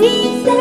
sees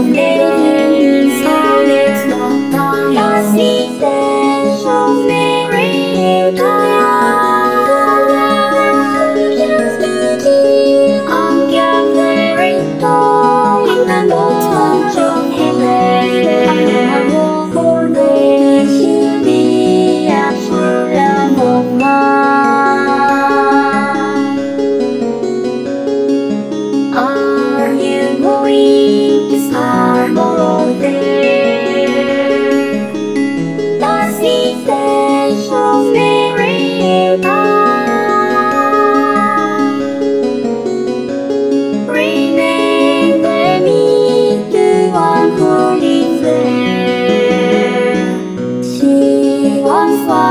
little once more